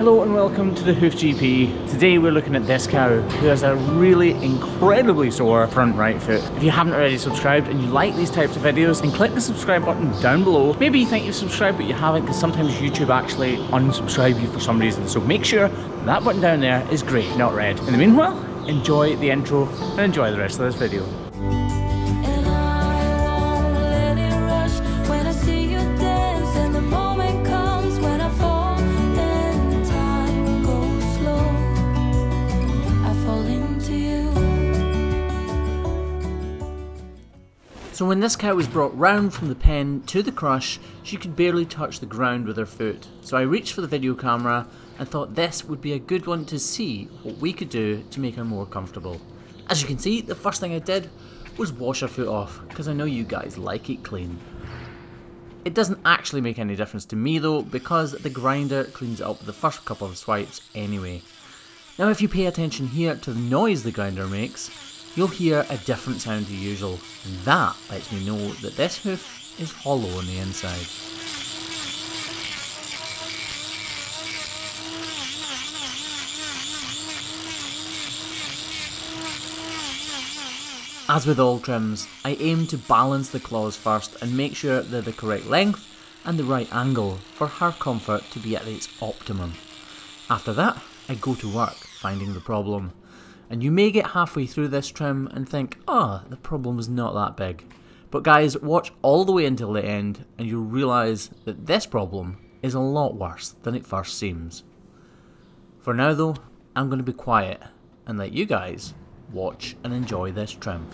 Hello and welcome to the Hoof GP. Today we're looking at this cow who has a really incredibly sore front right foot. If you haven't already subscribed and you like these types of videos, then click the subscribe button down below. Maybe you think you've subscribed but you haven't because sometimes YouTube actually unsubscribe you for some reason. So make sure that button down there is grey, not red. In the meanwhile, enjoy the intro and enjoy the rest of this video. So when this cow was brought round from the pen to the crush, she could barely touch the ground with her foot. So I reached for the video camera and thought this would be a good one to see what we could do to make her more comfortable. As you can see, the first thing I did was wash her foot off, because I know you guys like it clean. It doesn't actually make any difference to me though, because the grinder cleans up the first couple of swipes anyway. Now if you pay attention here to the noise the grinder makes, you'll hear a different sound to usual, and that lets me know that this hoof is hollow on the inside. As with all trims, I aim to balance the claws first and make sure they're the correct length and the right angle for her comfort to be at its optimum. After that, I go to work finding the problem. And you may get halfway through this trim and think, ah, the problem was not that big. But guys, watch all the way until the end and you'll realise that this problem is a lot worse than it first seems. For now though, I'm going to be quiet and let you guys watch and enjoy this trim.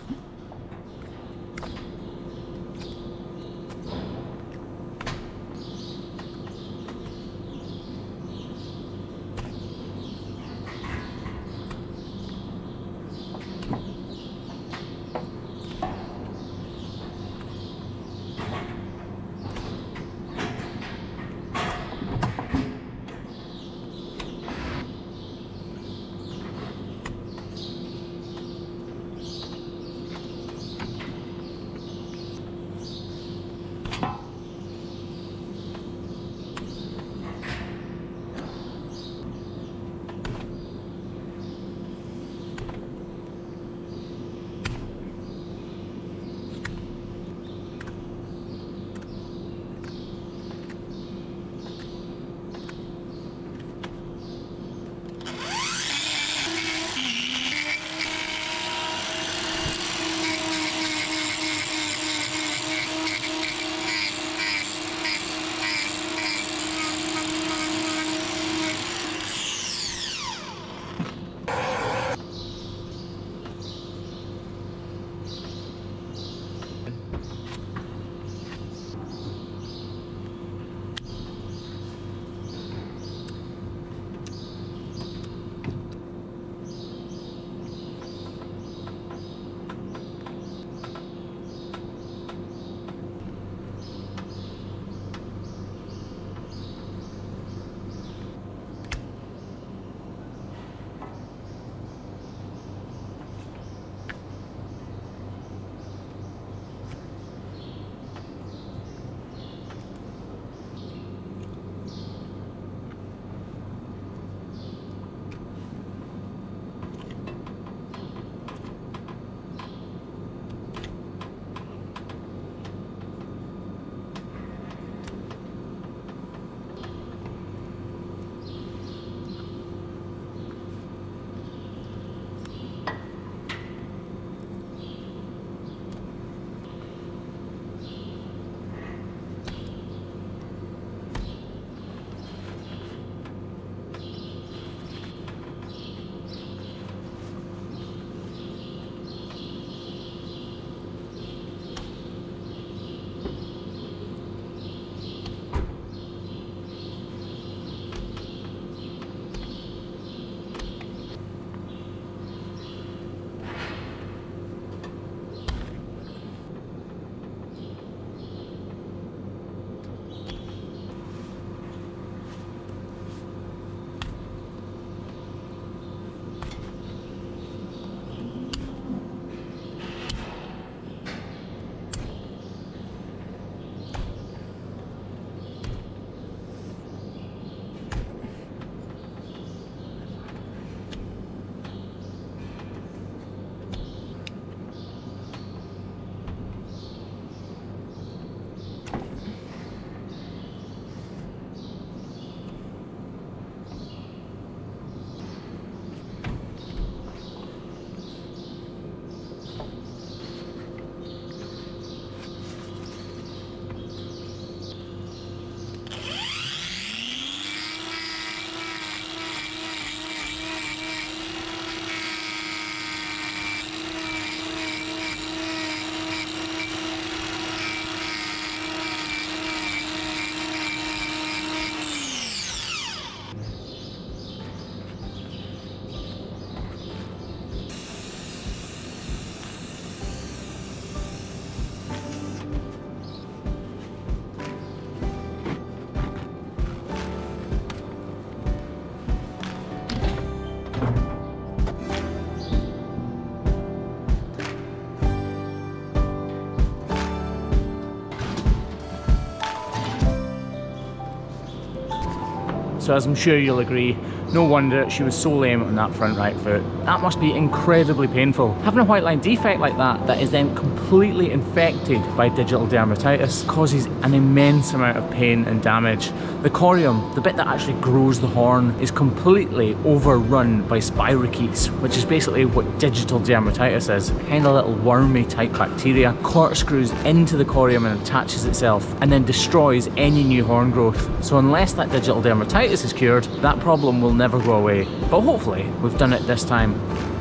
So as I'm sure you'll agree, no wonder she was so lame on that front right foot. That must be incredibly painful. Having a white line defect like that, that is then completely infected by digital dermatitis, causes an immense amount of pain and damage. The corium, the bit that actually grows the horn, is completely overrun by spirochetes, which is basically what digital dermatitis is. Kind of little wormy type bacteria corkscrews into the corium and attaches itself, and then destroys any new horn growth. So unless that digital dermatitis is cured, that problem will never go away. But hopefully, we've done it this time.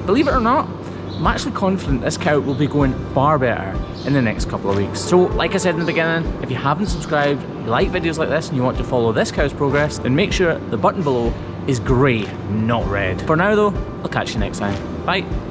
Believe it or not, I'm actually confident this cow will be going far better in the next couple of weeks. So, like I said in the beginning, if you haven't subscribed, you like videos like this, and you want to follow this cow's progress, then make sure the button below is grey, not red. For now though, I'll catch you next time. Bye.